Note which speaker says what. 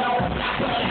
Speaker 1: no,